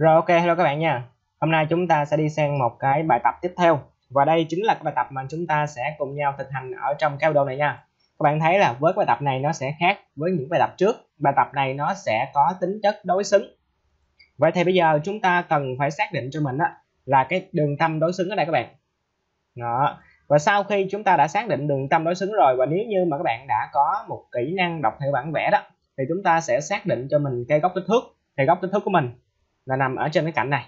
Rồi, ok, hello các bạn nha. Hôm nay chúng ta sẽ đi sang một cái bài tập tiếp theo và đây chính là cái bài tập mà chúng ta sẽ cùng nhau thực hành ở trong cái video này nha. Các bạn thấy là với cái bài tập này nó sẽ khác với những bài tập trước. Bài tập này nó sẽ có tính chất đối xứng. Vậy thì bây giờ chúng ta cần phải xác định cho mình đó là cái đường tâm đối xứng ở đây các bạn. Đó. Và sau khi chúng ta đã xác định đường tâm đối xứng rồi, và nếu như mà các bạn đã có một kỹ năng đọc theo bản vẽ đó, thì chúng ta sẽ xác định cho mình cái góc kích thước thì góc kích thước của mình là nằm ở trên cái cạnh này.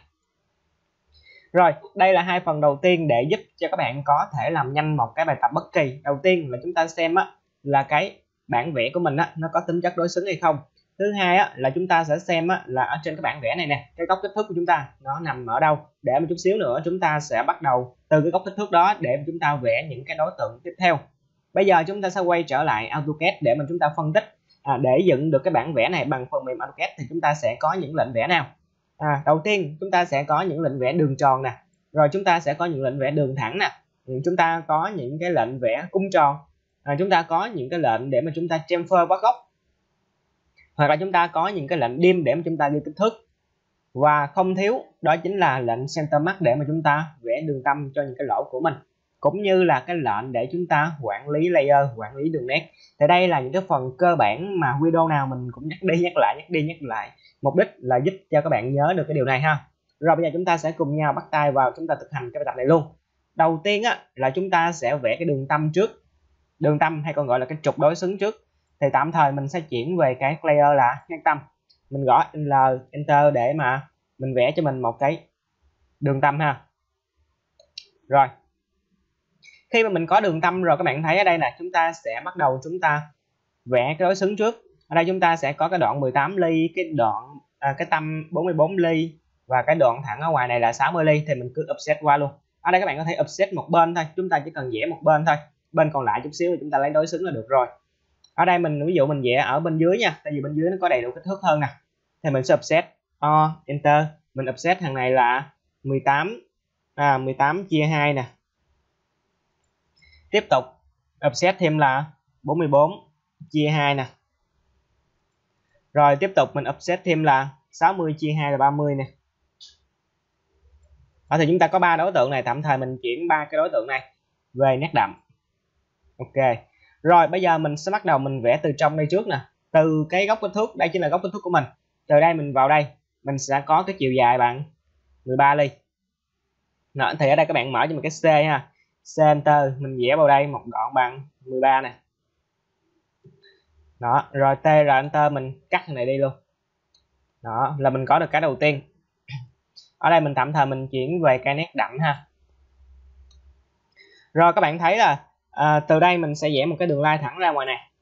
Rồi đây là hai phần đầu tiên để giúp cho các bạn có thể làm nhanh một cái bài tập bất kỳ. Đầu tiên là chúng ta xem á, là cái bản vẽ của mình á, nó có tính chất đối xứng hay không. Thứ hai á, là chúng ta sẽ xem á, là ở trên cái bản vẽ này nè cái góc kích thước của chúng ta nó nằm ở đâu. Để một chút xíu nữa chúng ta sẽ bắt đầu từ cái góc kích thước đó để chúng ta vẽ những cái đối tượng tiếp theo. Bây giờ chúng ta sẽ quay trở lại AutoCAD để mà chúng ta phân tích. À, để dựng được cái bản vẽ này bằng phần mềm AutoCAD thì chúng ta sẽ có những lệnh vẽ nào à, đầu tiên chúng ta sẽ có những lệnh vẽ đường tròn nè. Rồi chúng ta sẽ có những lệnh vẽ đường thẳng nè. Ừ, chúng ta có những cái lệnh vẽ cung tròn. À, chúng ta có những cái lệnh để mà chúng ta chamfer bắt góc hoặc là chúng ta có những cái lệnh dim để mà chúng ta ghi kích thước. Và không thiếu đó chính là lệnh center mark để mà chúng ta vẽ đường tâm cho những cái lỗ của mình cũng như là cái lệnh để chúng ta quản lý layer, quản lý đường nét. Thì đây là những cái phần cơ bản mà video nào mình cũng nhắc đi, nhắc lại, nhắc đi, nhắc lại. Mục đích là giúp cho các bạn nhớ được cái điều này ha. Rồi bây giờ chúng ta sẽ cùng nhau bắt tay vào chúng ta thực hành cái bài tập này luôn. Đầu tiên á, là chúng ta sẽ vẽ cái đường tâm trước. Đường tâm hay còn gọi là cái trục đối xứng trước. Thì tạm thời mình sẽ chuyển về cái layer là ngang tâm. Mình gõ L, enter để mà mình vẽ cho mình một cái đường tâm ha. Rồi khi mà mình có đường tâm rồi các bạn thấy ở đây nè chúng ta sẽ bắt đầu chúng ta vẽ cái đối xứng trước. Ở đây chúng ta sẽ có cái đoạn 18 ly cái đoạn à, cái tâm 44 ly và cái đoạn thẳng ở ngoài này là 60 ly thì mình cứ offset qua luôn. Ở đây các bạn có thể offset một bên thôi chúng ta chỉ cần vẽ một bên thôi. Bên còn lại chút xíu thì chúng ta lấy đối xứng là được rồi. Ở đây mình ví dụ mình vẽ ở bên dưới nha tại vì bên dưới nó có đầy đủ kích thước hơn nè. Thì mình sẽ offset o enter. Mình offset thằng này là 18 à 18 chia 2 nè tiếp tục. Offset thêm là 44 chia 2 nè. Rồi tiếp tục mình offset thêm là 60 chia 2 là 30 nè. Ở thì chúng ta có ba đối tượng này tạm thời mình chuyển ba cái đối tượng này về nét đậm. Ok. Rồi bây giờ mình sẽ bắt đầu mình vẽ từ trong đây trước nè. Từ cái góc kích thước đây chính là góc kích thước của mình. Từ đây mình vào đây mình sẽ có cái chiều dài bằng 13 ly. Đó, thì ở đây các bạn mở cho mình cái C ha center mình vẽ vào đây một đoạn bằng 13 nè. Đó rồi t rồi enter mình cắt này đi luôn. Đó là mình có được cái đầu tiên. Ở đây mình tạm thời mình chuyển về cái nét đậm ha. Rồi các bạn thấy là à, từ đây mình sẽ vẽ một cái đường line thẳng ra ngoài này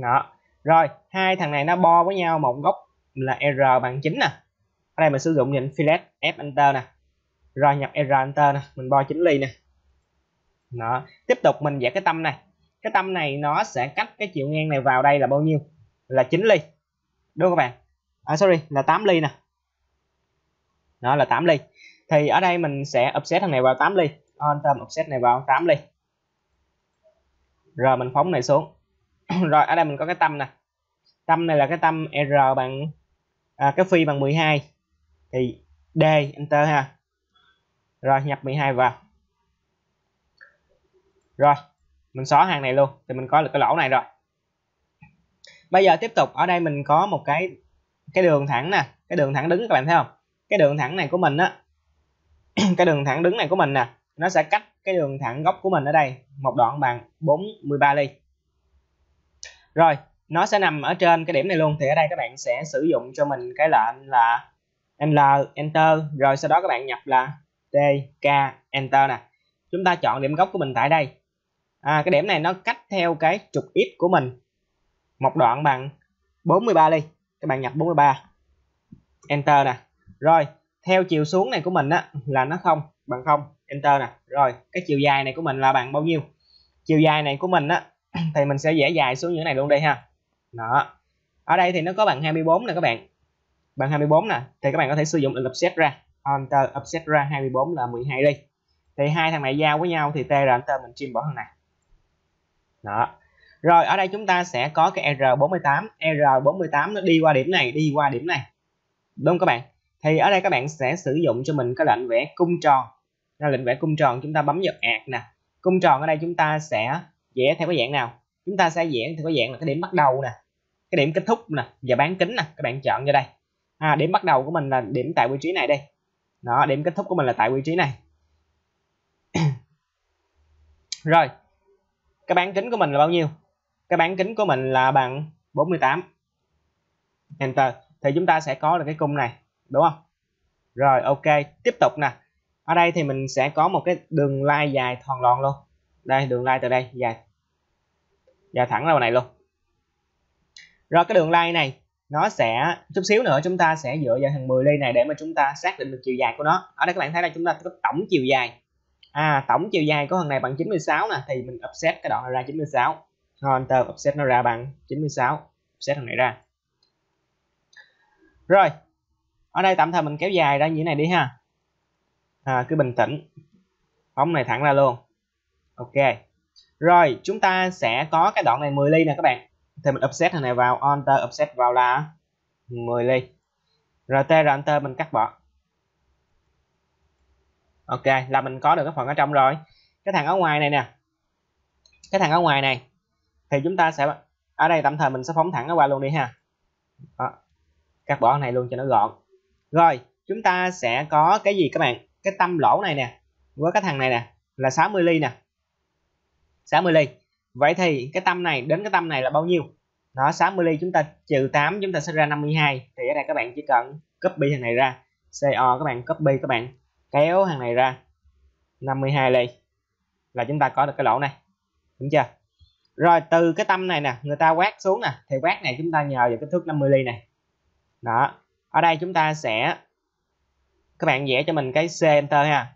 đó rồi hai thằng này nó bo với nhau một góc là r bằng 9 nè. Ở đây mình sử dụng định fillet f enter nè. Rồi nhập r enter nè mình bo 9 ly nè đó. Tiếp tục mình vẽ cái tâm này. Cái tâm này nó sẽ cách cái chiều ngang này vào đây là bao nhiêu? Là 9 ly. Đúng không các bạn? À sorry là 8 ly nè. Đó là 8 ly. Thì ở đây mình sẽ offset thằng này vào 8 ly. Ờ, On term offset này vào 8 ly. Rồi mình phóng này xuống. Rồi ở đây mình có cái tâm nè. Tâm này là cái tâm r bằng à, cái phi bằng 12 thì d enter ha. Rồi nhập 12 vào rồi, mình xóa hàng này luôn, thì mình có được cái lỗ này rồi. Bây giờ tiếp tục, ở đây mình có một cái cái đường thẳng nè, cái đường thẳng đứng các bạn thấy không? Cái đường thẳng này của mình á, cái đường thẳng đứng này của mình nè, nó sẽ cách cái đường thẳng góc của mình ở đây một đoạn bằng 43 ly. Rồi, nó sẽ nằm ở trên cái điểm này luôn, thì ở đây các bạn sẽ sử dụng cho mình cái lệnh là L Enter, rồi sau đó các bạn nhập là TK Enter nè. Chúng ta chọn điểm gốc của mình tại đây à, cái điểm này nó cách theo cái trục x của mình. Một đoạn bằng 43 ly các bạn nhập 43 enter nè. Rồi theo chiều xuống này của mình á là nó không bằng không. Enter nè. Rồi cái chiều dài này của mình là bằng bao nhiêu? Chiều dài này của mình á thì mình sẽ dễ dài xuống như thế này luôn đây ha. Đó. Ở đây thì nó có bằng 24 nè các bạn. Bằng 24 nè. Thì các bạn có thể sử dụng offset ra. Enter offset ra 24 là 12 đi. Thì hai thằng này giao với nhau thì t là enter mình chim bỏ thằng này đó. Rồi ở đây chúng ta sẽ có cái R48. R48 nó đi qua điểm này đi qua điểm này. Đúng không các bạn? Thì ở đây các bạn sẽ sử dụng cho mình cái lệnh vẽ cung tròn. Ra lệnh vẽ cung tròn chúng ta bấm vào ạt nè. Cung tròn ở đây chúng ta sẽ vẽ theo cái dạng nào? Chúng ta sẽ vẽ theo cái dạng là cái điểm bắt đầu nè cái điểm kết thúc nè và bán kính nè. Các bạn chọn vô đây. À, điểm bắt đầu của mình là điểm tại vị trí này đây. Đó điểm kết thúc của mình là tại vị trí này. Rồi cái bán kính của mình là bao nhiêu? Cái bán kính của mình là bằng 48 enter. Thì chúng ta sẽ có được cái cung này, đúng không? Rồi, ok. Tiếp tục nè. Ở đây thì mình sẽ có một cái đường line dài thòn lòn luôn. Đây, đường line từ đây, dài. Dài thẳng ra này luôn. Rồi, cái đường line này, nó sẽ, chút xíu nữa chúng ta sẽ dựa vào thằng 10 ly này để mà chúng ta xác định được chiều dài của nó. Ở đây các bạn thấy là chúng ta có tổng chiều dài à tổng chiều dài của thằng này bằng 96 nè thì mình offset cái đoạn này ra 96 rồi enter offset nó ra bằng 96 offset thằng này ra. Rồi ở đây tạm thời mình kéo dài ra như thế này đi ha. À, cứ bình tĩnh. Phóng này thẳng ra luôn. Ok. Rồi chúng ta sẽ có cái đoạn này 10 ly nè các bạn. Thì mình offset thằng này vào enter offset vào là 10 ly. Rt rồi enter mình cắt bỏ ok, là mình có được cái phần ở trong rồi. Cái thằng ở ngoài này nè. Cái thằng ở ngoài này, thì chúng ta sẽ, ở đây tạm thời mình sẽ phóng thẳng nó qua luôn đi ha. Đó. cắt bỏ này luôn cho nó gọn. Rồi, chúng ta sẽ có cái gì các bạn? Cái tâm lỗ này nè, với cái thằng này nè, là 60 ly nè. 60 ly. Vậy thì cái tâm này, đến cái tâm này là bao nhiêu? Nó 60 ly chúng ta, trừ 8 chúng ta sẽ ra 52 thì ở đây các bạn chỉ cần copy thằng này ra. CO các bạn, copy các bạn kéo thằng này ra. 52 ly. Là chúng ta có được cái lỗ này. Đúng chưa? Rồi, từ cái tâm này nè, người ta quát xuống nè, thì quát này chúng ta nhờ vào kích thước 50 ly này. Đó. Ở đây chúng ta sẽ, các bạn vẽ cho mình cái C enter ha.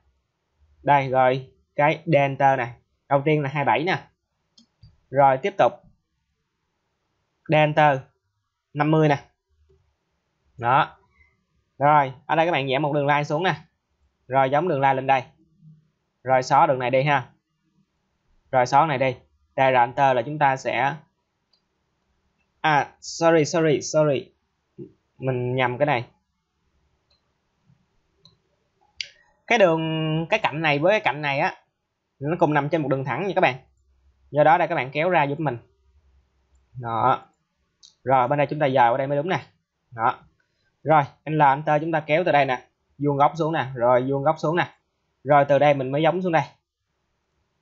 Đây, rồi, cái D enter này. Đầu tiên là 27 nè. Rồi, tiếp tục. D enter 50 nè. Đó. Rồi, ở đây các bạn vẽ một đường line xuống nè rồi, giống đường line lên đây. Rồi xóa đường này đi ha. Rồi xóa này đi. Đây là enter là chúng ta sẽ à sorry sorry sorry. Mình nhầm cái này. Cái đường cái cạnh này với cái cạnh này á, nó cùng nằm trên một đường thẳng nha các bạn. Do đó đây các bạn kéo ra giúp mình. Đó. Rồi, bên đây chúng ta giờ ở đây mới đúng nè. Đó. Rồi, anh là enter chúng ta kéo từ đây nè vuông góc xuống nè, rồi vuông góc xuống nè. Rồi từ đây mình mới giống xuống đây.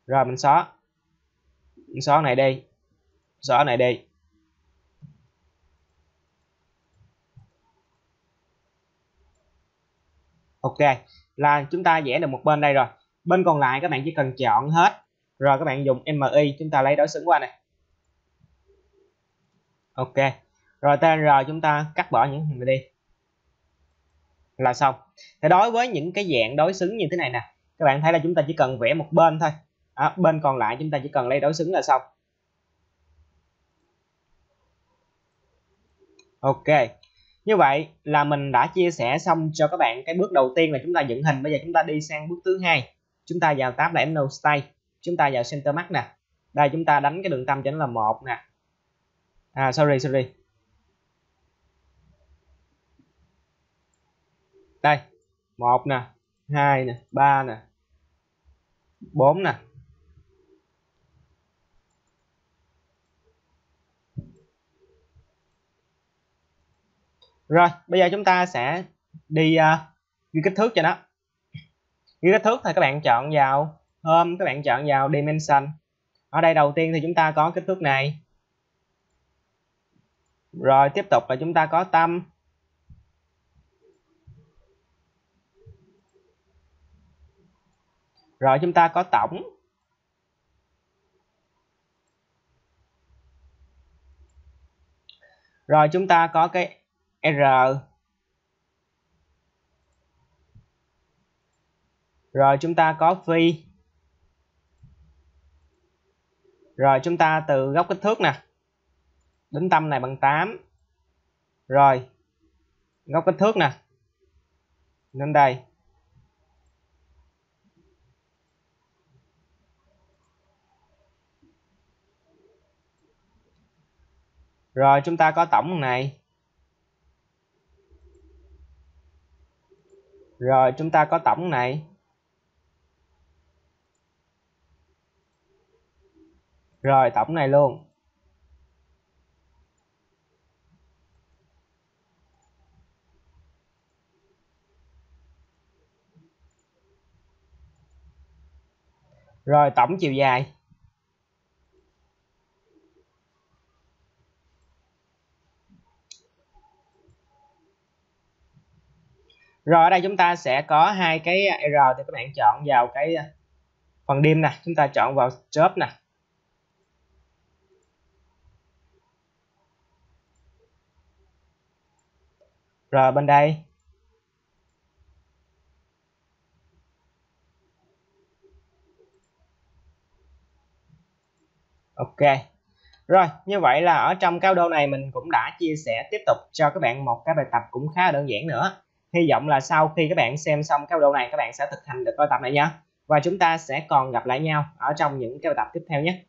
Rồi mình xóa. Mình xóa này đi. Xóa này đi. Ok, là chúng ta vẽ được một bên đây rồi. Bên còn lại các bạn chỉ cần chọn hết. Rồi các bạn dùng MI chúng ta lấy đối xứng qua này. Ok, rồi tr chúng ta cắt bỏ những hình này đi là xong. Thì đối với những cái dạng đối xứng như thế này nè các bạn thấy là chúng ta chỉ cần vẽ một bên thôi. À, bên còn lại chúng ta chỉ cần lấy đối xứng là xong. Ok. Như vậy là mình đã chia sẻ xong cho các bạn cái bước đầu tiên là chúng ta dựng hình. Bây giờ chúng ta đi sang bước thứ hai. Chúng ta vào tab là no stay chúng ta vào center max nè. Đây chúng ta đánh cái đường tâm cho nó là một nè. À sorry sorry. Đây một nè hai nè ba nè bốn nè. Rồi bây giờ chúng ta sẽ đi uh, ghi kích thước cho nó. Ghi kích thước thì các bạn chọn vào hôm các bạn chọn vào dimension. Ở đây đầu tiên thì chúng ta có kích thước này. Rồi tiếp tục là chúng ta có tâm. Rồi chúng ta có tổng. Rồi chúng ta có cái R. Rồi chúng ta có phi rồi chúng ta từ góc kích thước nè, đến tâm này bằng 8 rồi góc kích thước nè lên đây. Rồi, chúng ta có tổng này. Rồi, chúng ta có tổng này. Rồi, tổng này luôn. Rồi, tổng chiều dài. Rồi, ở đây chúng ta sẽ có hai cái r thì các bạn chọn vào cái à, phần dim nè. Chúng ta chọn vào job nè. Rồi, bên đây. Ok. Rồi, như vậy là ở trong cao đô này mình cũng đã chia sẻ tiếp tục cho các bạn một cái bài tập cũng khá đơn giản nữa hy vọng là sau khi các bạn xem xong cái video này, các bạn sẽ thực hành được bài tập này nhé. Và chúng ta sẽ còn gặp lại nhau ở trong những cái bài tập tiếp theo nhé.